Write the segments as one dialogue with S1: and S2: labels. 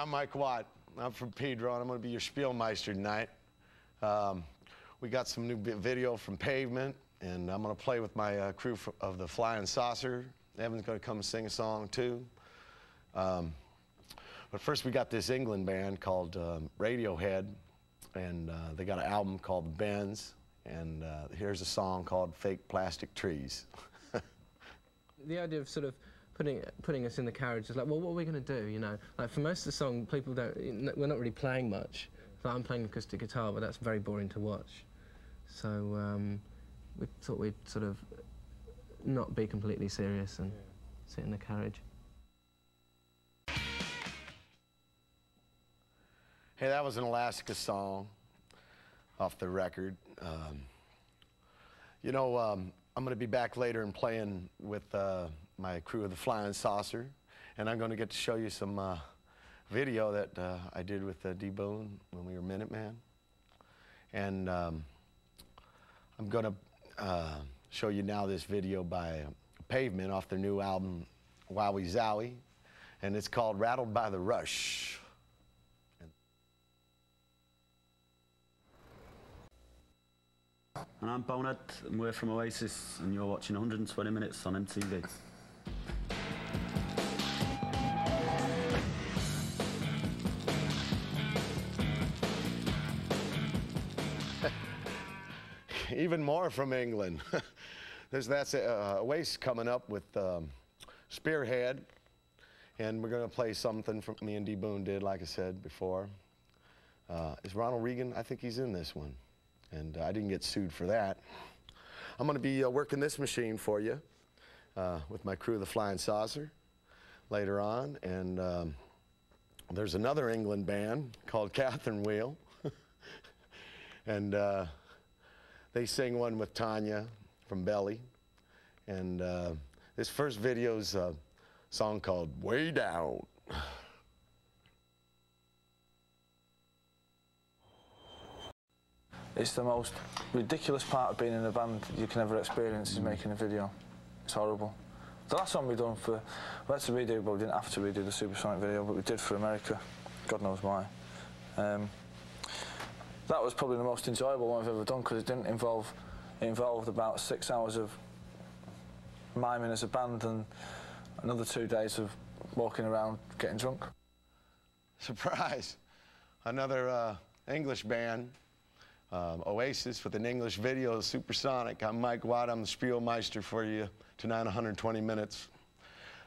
S1: I'm Mike Watt. I'm from Pedro, and I'm going to be your Spielmeister tonight. Um, we got some new video from Pavement, and I'm going to play with my uh, crew of the Flying Saucer. Evan's going to come sing a song too. Um, but first, we got this England band called um, Radiohead, and uh, they got an album called Bends, and uh, here's a song called Fake Plastic Trees.
S2: the idea of sort of putting putting us in the carriage is like, well, what are we going to do? You know, like for most of the song, people don't. We're not really playing much. So I'm playing acoustic guitar, but that's very boring to watch. So um, we thought we'd sort of not be completely serious and sit in the carriage.
S1: Hey, that was an Alaska song off the record. Um, you know, um, I'm going to be back later and playing with uh, my crew of the Flying Saucer, and I'm going to get to show you some uh, video that uh, I did with uh, D Boon when we were Minutemen. And um, I'm going to uh, show you now this video by Pavement off their new album, Wowie Zowie, and it's called Rattled by the Rush.
S3: And I'm Bonehead, and we're from Oasis, and you're watching 120 Minutes on MTV.
S1: Even more from England. There's that's uh, waste coming up with um, Spearhead, and we're going to play something from me and D Boon did, like I said before. Uh, is Ronald Reagan? I think he's in this one and uh, I didn't get sued for that. I'm going to be uh, working this machine for you uh, with my crew, the Flying Saucer, later on. And um, there's another England band called Catherine Wheel. and uh, they sing one with Tanya from Belly. And uh, this first video's a song called Way Down.
S4: It's the most ridiculous part of being in a band you can ever experience is making a video. It's horrible. The last one we done for, we had to redo, but we didn't have to redo the Supersonic video, but we did for America. God knows why. Um, that was probably the most enjoyable one I've ever done because it didn't involve, it involved about six hours of miming as a band and another two days of walking around getting drunk.
S1: Surprise! Another uh, English band um, Oasis with an English video, Supersonic. I'm Mike Watt. I'm the Spielmeister for you tonight, 120 minutes.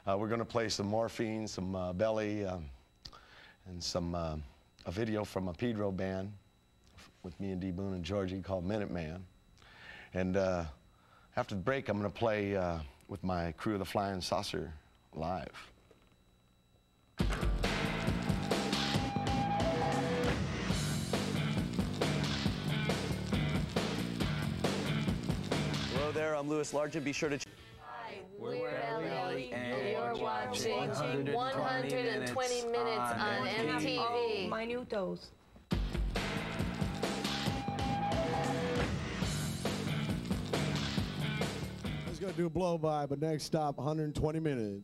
S1: Uh, we're going to play some Morphine, some uh, Belly, um, and some uh, a video from a Pedro band with me and D Boon and Georgie called Minutemen. And uh, after the break, I'm going to play uh, with my crew of the Flying Saucer live.
S5: Hello there, I'm Louis Largent. Be sure to.
S6: Hi, we're Ellie, and you're watching 120, 120 minutes, minutes on, MTV. Oh,
S7: minutos.
S8: Let's go do a blow by, but next stop, 120 minutes.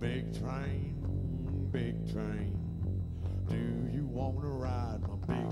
S8: Big train big train? Do you want to ride my big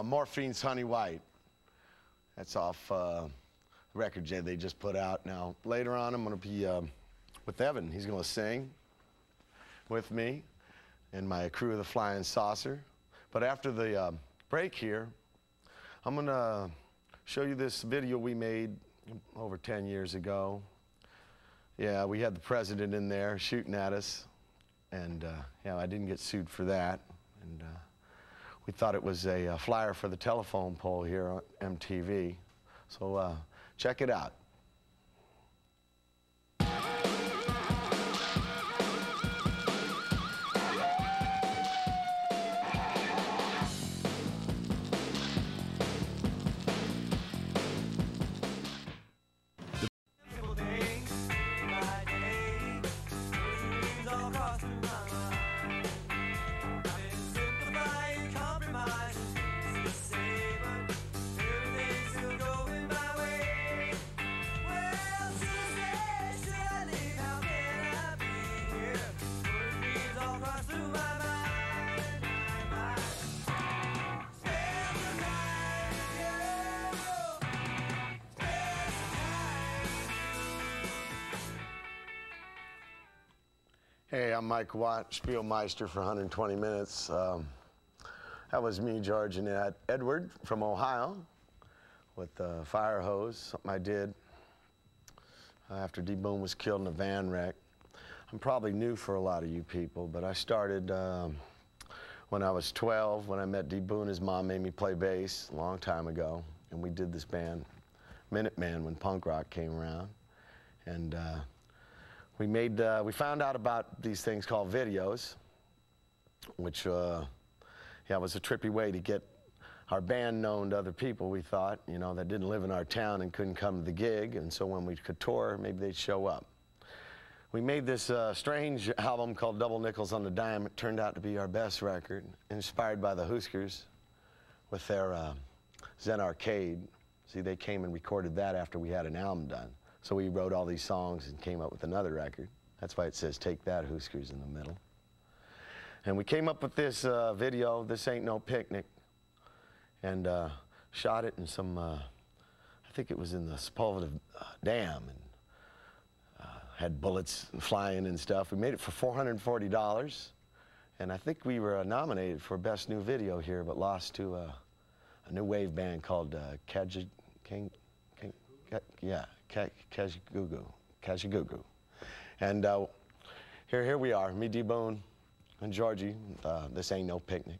S1: uh, Morphine's Honey White. That's off uh, record they just put out. Now, later on, I'm going to be um with Evan. He's going to sing with me and my crew of the Flying Saucer. But after the uh, break here, I'm going to show you this video we made over 10 years ago. Yeah, we had the president in there shooting at us, and uh, yeah, I didn't get sued for that. And uh, we thought it was a, uh flyer for the telephone pole here on MTV. So uh, check it out. Hey, I'm Mike Watt, Spielmeister for 120 Minutes. Um, that was me, George, and Ed, Edward from Ohio with the fire hose, something I did after D Boon was killed in a van wreck. I'm probably new for a lot of you people, but I started um, when I was 12, when I met D Boon. His mom made me play bass a long time ago, and we did this band, Minutemen, when punk rock came around. And uh, we made, uh, we found out about these things called videos, which, uh, yeah, was a trippy way to get our band known to other people, we thought, you know, that didn't live in our town and couldn't come to the gig. And so when we could tour, maybe they'd show up. We made this uh, strange album called Double Nickels on the Dime. It turned out to be our best record, inspired by the Huskers with their uh, Zen Arcade. See, they came and recorded that after we had an album done. So we wrote all these songs and came up with another record. That's why it says Take That Huskers in the middle. And we came up with this uh, video, This Ain't No Picnic, and uh, shot it in some, uh, I think it was in the Sepulveda uh, Dam, and uh, had bullets flying and stuff. We made it for $440, and I think we were uh, nominated for Best New Video here, but lost to a new wave band called uh, Kaji, King, King, yeah, Ka- Kajagoogoo, Kajagoogoo. And uh, here, here we are, me, D Boon, and Georgie. Uh, this ain't no picnic.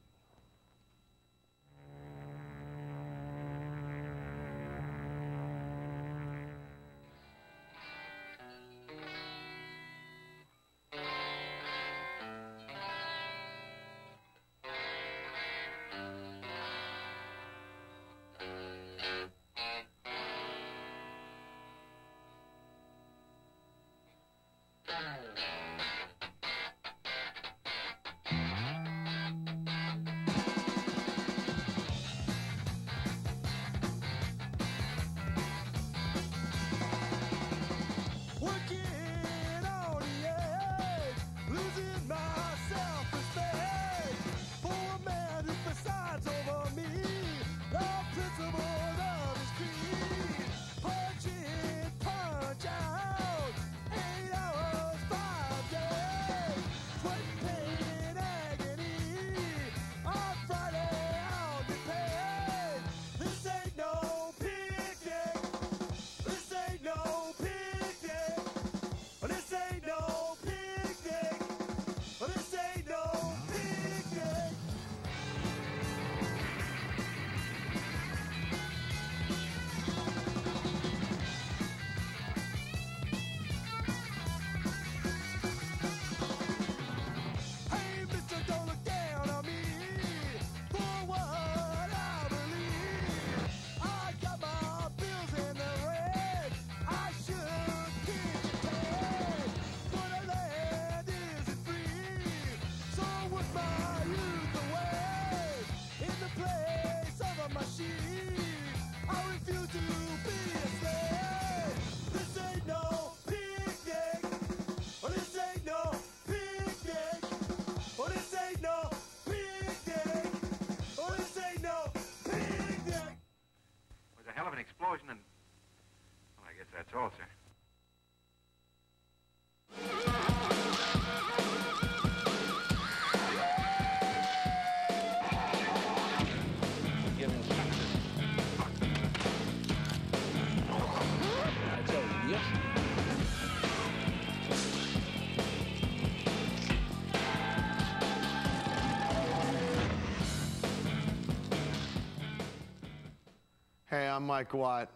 S1: Hey, I'm Mike Watt.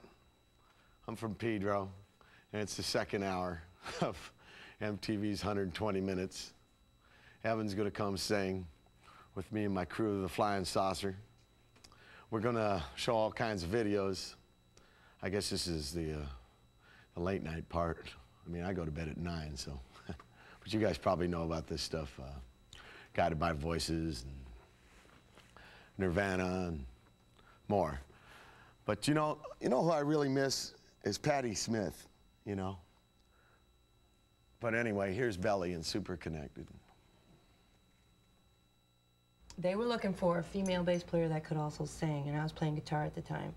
S1: I'm from Pedro, and it's the second hour of MTV's 120 Minutes. Evan's gonna come sing with me and my crew, of the Flying Saucer. We're gonna show all kinds of videos. I guess this is the, uh, the late night part. I mean, I go to bed at nine, so. but you guys probably know about this stuff. Uh, Guided by Voices and Nirvana and more. But you know, you know who I really miss is Patti Smith, you know. But anyway, here's Belly and Superconnected.
S9: They were looking for a female bass player that could also sing, and I was playing guitar at the time.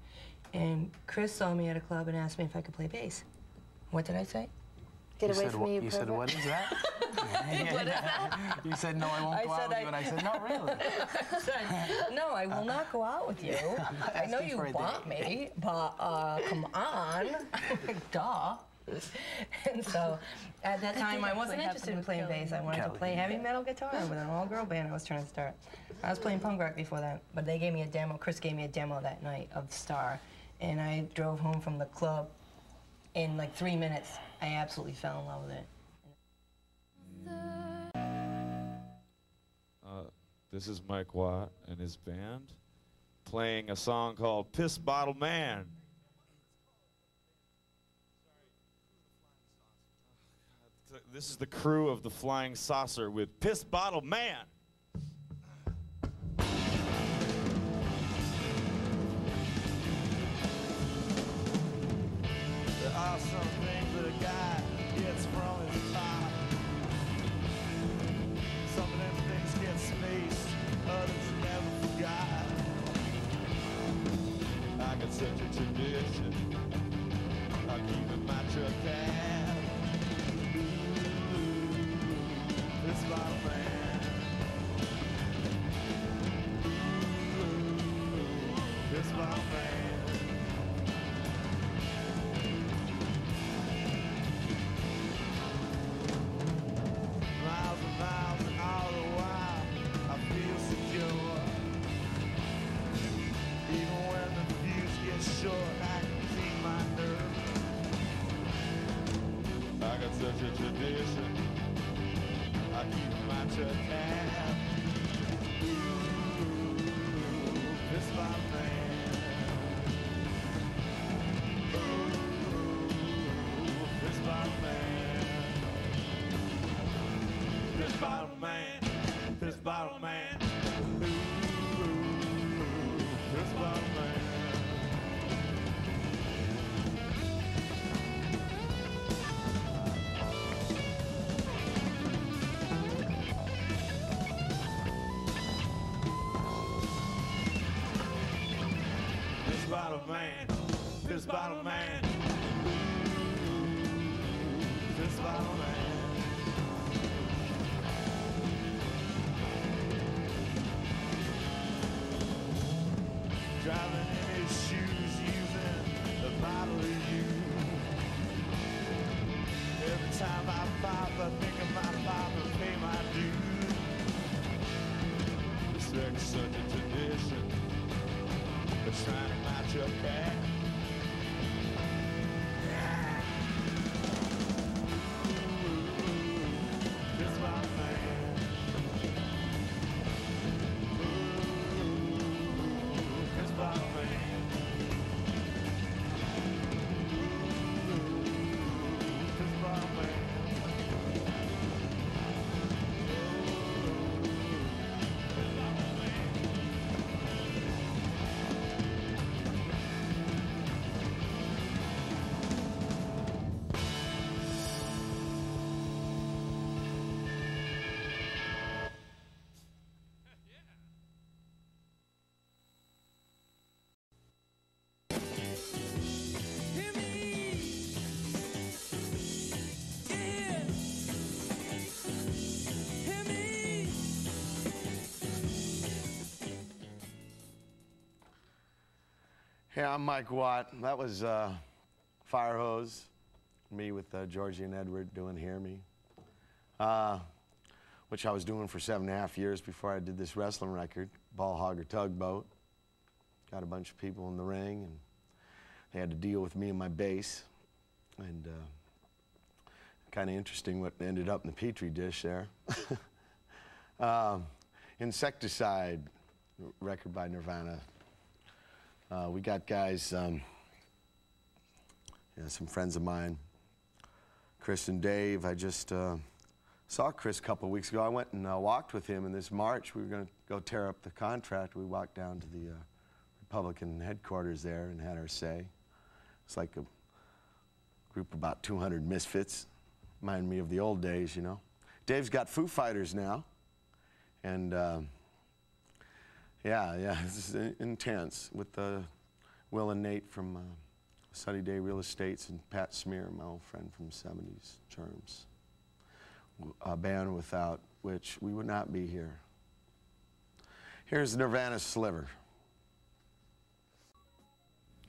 S9: And Chris saw me at a club and asked me if I could play bass. What did I say?
S6: Get
S10: You
S6: away
S10: said
S6: from me, you
S10: You said, what is that?
S9: What is that?
S10: You said, no, I won't
S9: I
S10: go out
S9: said
S10: with
S9: I-
S10: you. And I said, no, really.
S9: No, I will not go out with you. I know you
S10: for a
S9: want me, but uh, come on, duh. And so, at that time, I wasn't interested in playing bass. I wanted to play heavy metal guitar with an all-girl band I was trying to start. I was playing punk rock before that, but they gave me a demo. Chris gave me a demo that night of Star, and I drove home from the club. In like three minutes, I absolutely fell in love with it.
S11: Uh, this is Mike Watt and his band playing a song called Piss Bottle Man. This is the crew of the Flying Saucer with Piss Bottle Man.
S8: Such a tradition I keep my truck
S1: Yeah, I'm Mike Watt. That was uh, Fire Hose, me with uh, Georgie and Edward doing Hear Me, uh, which I was doing for seven and a half years before I did this wrestling record, Ball-Hog or Tugboat. Got a bunch of people in the ring, and they had to deal with me and my bass. And uh, kind of interesting what ended up in the Petri dish there. um, Incesticide, record by Nirvana. Uh, we got guys, um, yeah, some friends of mine, Chris and Dave. I just uh, saw Chris a couple weeks ago. I went and uh, walked with him in this March. We were going to go tear up the contract. We walked down to the uh, Republican headquarters there and had our say. It's like a group of about 200 misfits. Remind me of the old days, you know. Dave's got Foo Fighters now. And um, yeah, yeah, is intense with uh, Will and Nate from uh, Sunny Day Real Estates and Pat Smear, my old friend from 70s Germs. A band without which we would not be here. Here's Nirvana's Sliver.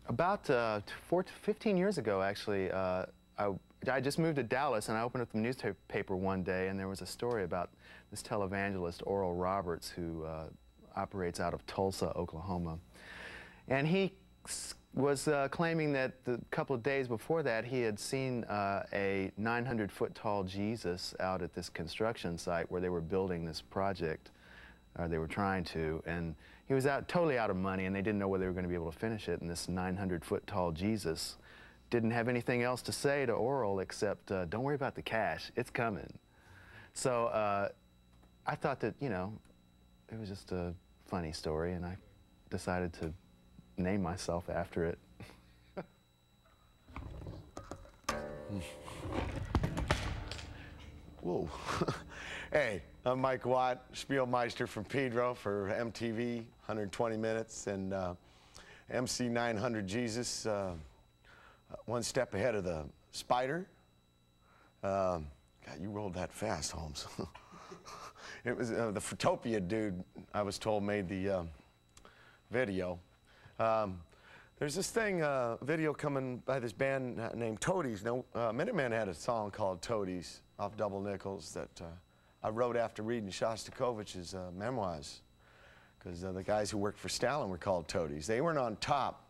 S10: About uh, four to 15 years ago, actually, uh, I, I just moved to Dallas and I opened up the newspaper one day and there was a story about this televangelist, Oral Roberts, who uh, operates out of Tulsa, Oklahoma. And he was uh, claiming that the couple of days before that he had seen uh, a 900 foot tall Jesus out at this construction site where they were building this project or they were trying to, and he was out totally out of money, and they didn't know whether they were going to be able to finish it. And this 900 foot tall Jesus didn't have anything else to say to Oral except, uh, "Don't worry about the cash; it's coming." So uh, I thought that you know, it was just a funny story, and I decided to name myself after it.
S1: Whoa. hey, I'm Mike Watt, Spielmeister from Pedro for MTV, 120 minutes, and uh, MC 900 Jesus, uh, one step ahead of the Spider. Um, God, you rolled that fast, Holmes. it was uh, the Photopia dude, I was told, made the uh, video. Um, there's this thing, uh, video coming by this band named Toadies. Now, uh, Minutemen had a song called Toadies off Double Nickels that uh, I wrote after reading Shostakovich's uh, memoirs. Because uh, the guys who worked for Stalin were called Toadies. They weren't on top,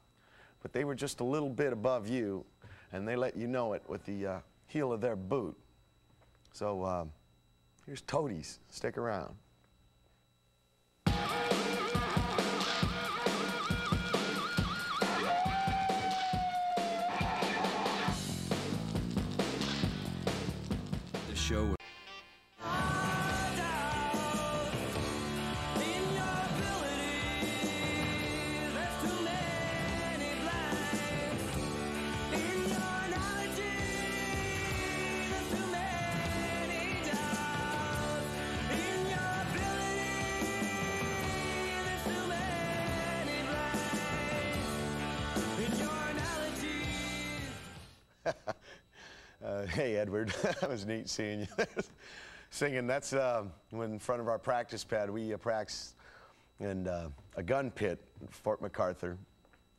S1: but they were just a little bit above you, and they let you know it with the heel of their boot. So um, here's Toadies. Stick around.
S12: The show.
S1: Hey, Edward. that was neat seeing you singing. That's when in front of our practice pad, we uh, practice in uh, a gun pit Fort MacArthur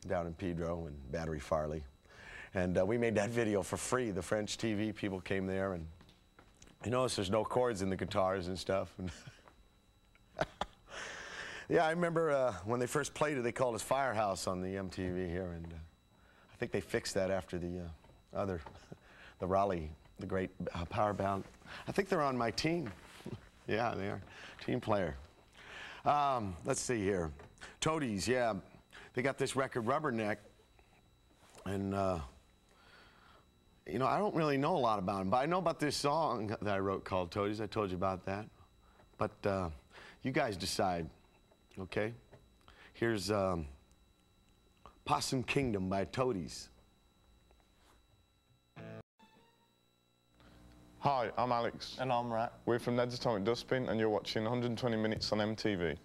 S1: down in Pedro and Battery Farley. And uh, we made that video for free. The French TV people came there, and you notice there's no chords in the guitars and stuff. And yeah, I remember uh, when they first played it, they called us Firehouse on the MTV here, and uh, I think they fixed that after the uh, other, the Raleigh, the great uh, power band. I think they're on my team. yeah, they are. Team player. Um, let's see here. Toadies, yeah. They got this record, Rubberneck, and uh, you know, I don't really know a lot about them, but I know about this song that I wrote called Toadies. I told you about that. But uh, you guys decide, okay? Here's um, Possum Kingdom by Toadies.
S13: Hi, I'm Alex.
S4: And I'm Rat.
S13: We're from Ned's Atomic Dustbin, and you're watching 120 Minutes on MTV.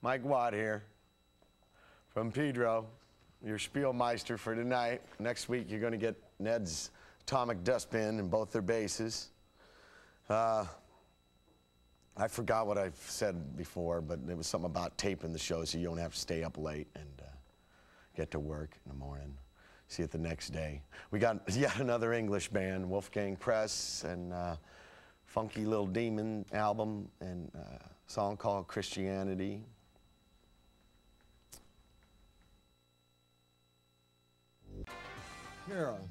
S1: Mike Watt here from Pedro, your Spielmeister for tonight. Next week, you're going to get Ned's Atomic Dustbin and both their bases. Uh, I forgot what I've said before, but it was something about taping the show so you don't have to stay up late and uh, get to work in the morning. See it the next day. We got yet another English band, Wolfgang Press, and uh, Funky Little Demon album, and uh, song called Christianity.
S14: Here on